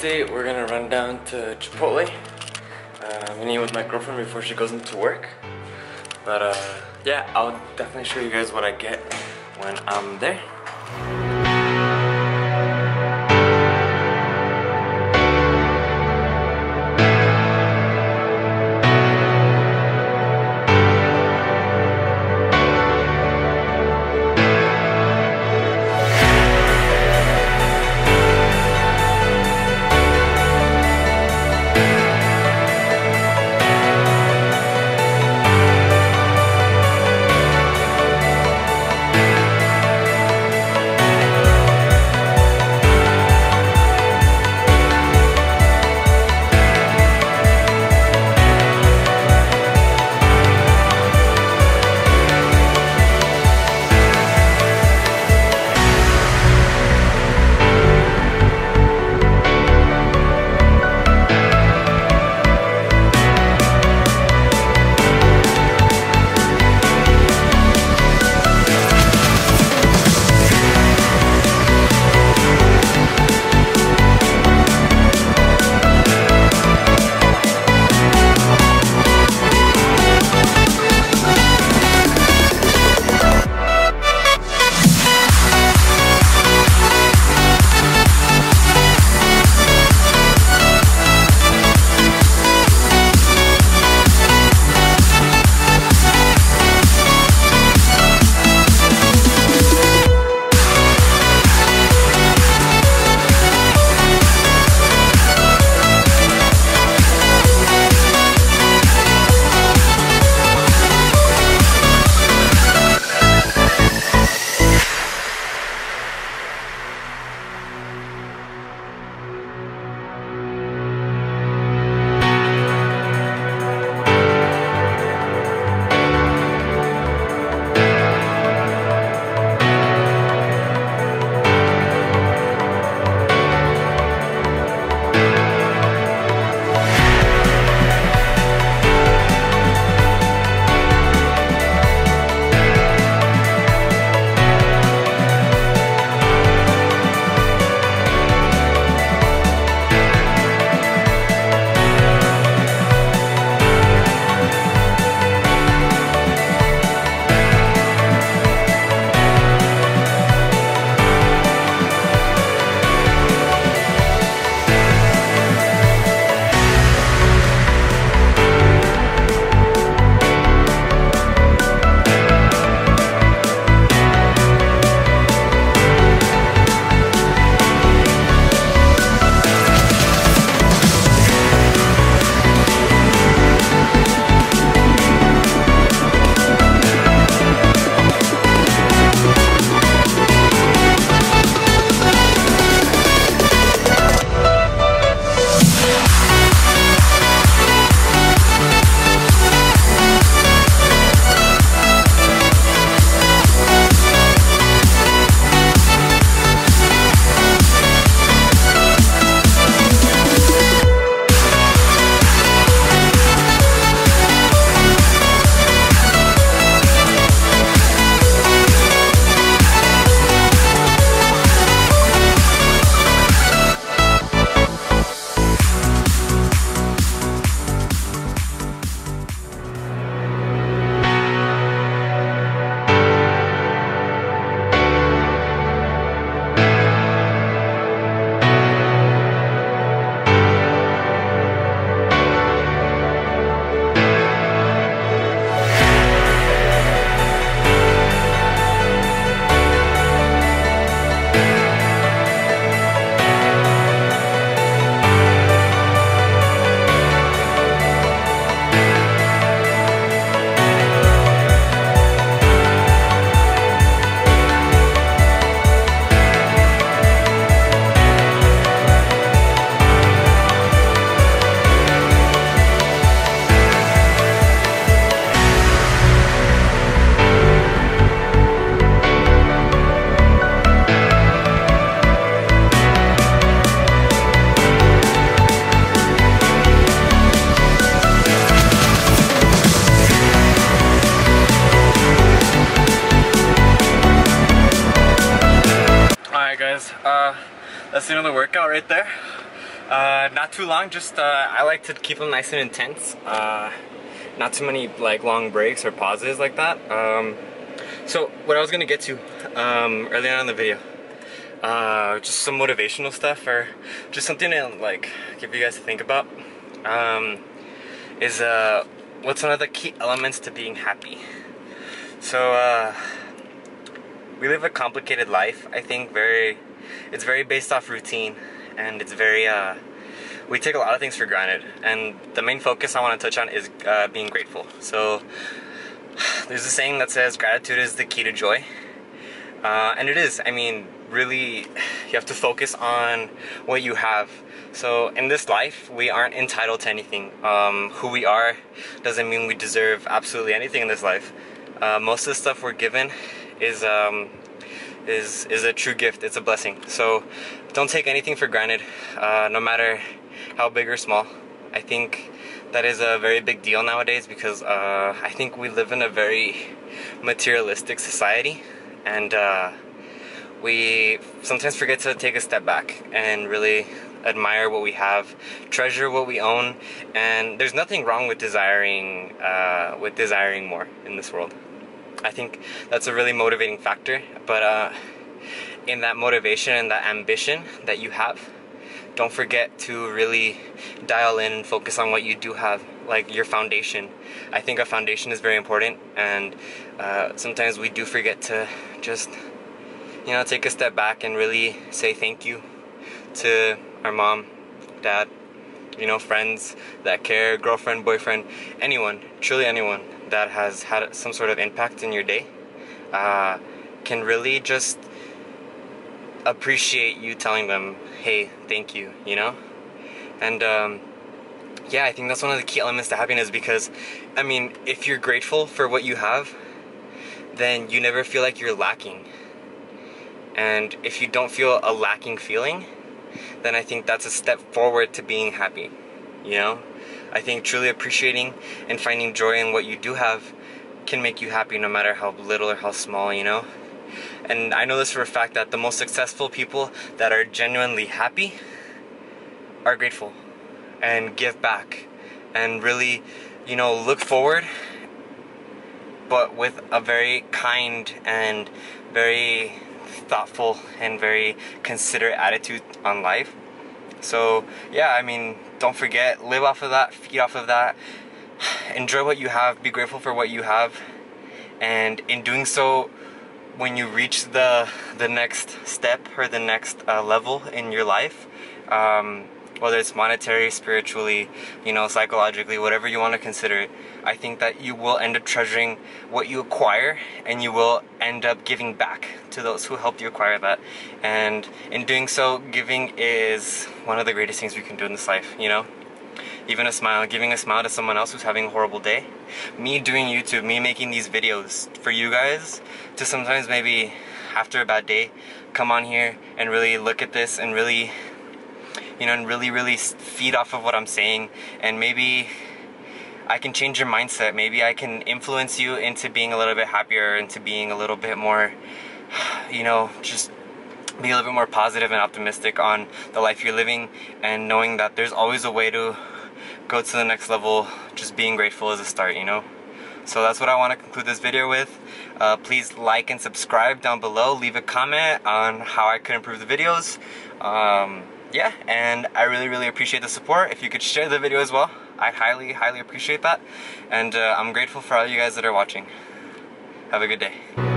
update. We're gonna run down to Chipotle. Uh, I'm gonna eat with my girlfriend before she goes into work. But uh, yeah, I'll definitely show you guys what I get when I'm there. That's the workout right there. Uh, not too long, just uh, I like to keep them nice and intense. Uh, not too many like long breaks or pauses like that. Um, so what I was gonna get to um, on in the video, uh, just some motivational stuff or just something to like give you guys to think about. Um, is uh, what's one of the key elements to being happy? So uh, we live a complicated life. I think very, it's very based off routine, and it's very. Uh, we take a lot of things for granted, and the main focus I want to touch on is uh, being grateful. So there's a saying that says gratitude is the key to joy, uh, and it is. I mean, really, you have to focus on what you have. So in this life, we aren't entitled to anything. Um, who we are doesn't mean we deserve absolutely anything in this life. Uh, most of the stuff we're given is um, is is a true gift. It's a blessing. So don't take anything for granted, uh, no matter how big or small. I think that is a very big deal nowadays because uh, I think we live in a very materialistic society, and uh, we sometimes forget to take a step back and really admire what we have, treasure what we own, and there's nothing wrong with desiring uh, with desiring more in this world. I think that's a really motivating factor. But uh, in that motivation and that ambition that you have, don't forget to really dial in and focus on what you do have, like your foundation. I think a foundation is very important, and uh, sometimes we do forget to just, you know, take a step back and really say thank you to our mom, dad, you know, friends that care, girlfriend, boyfriend, anyone, truly anyone that has had some sort of impact in your day uh, can really just appreciate you telling them, hey, thank you, you know? And um, yeah, I think that's one of the key elements to happiness because, I mean, if you're grateful for what you have, then you never feel like you're lacking. And if you don't feel a lacking feeling, then I think that's a step forward to being happy, you know? I think truly appreciating and finding joy in what you do have can make you happy no matter how little or how small, you know? And I know this for a fact that the most successful people that are genuinely happy are grateful and give back and really, you know, look forward but with a very kind and very thoughtful and very considerate attitude on life. So, yeah, I mean, don't forget, live off of that, feed off of that, enjoy what you have, be grateful for what you have, and in doing so, when you reach the the next step or the next uh, level in your life, um, whether it's monetary, spiritually, you know, psychologically, whatever you want to consider it, I think that you will end up treasuring what you acquire and you will end up giving back to those who helped you acquire that. And in doing so, giving is one of the greatest things we can do in this life, you know? Even a smile, giving a smile to someone else who's having a horrible day. Me doing YouTube, me making these videos for you guys to sometimes maybe after a bad day come on here and really look at this and really you know, and really, really feed off of what I'm saying, and maybe I can change your mindset. Maybe I can influence you into being a little bit happier, into being a little bit more, you know, just be a little bit more positive and optimistic on the life you're living, and knowing that there's always a way to go to the next level. Just being grateful is a start, you know. So that's what I want to conclude this video with. Uh, please like and subscribe down below. Leave a comment on how I could improve the videos. Um, yeah, and I really, really appreciate the support. If you could share the video as well, I highly, highly appreciate that. And uh, I'm grateful for all you guys that are watching. Have a good day.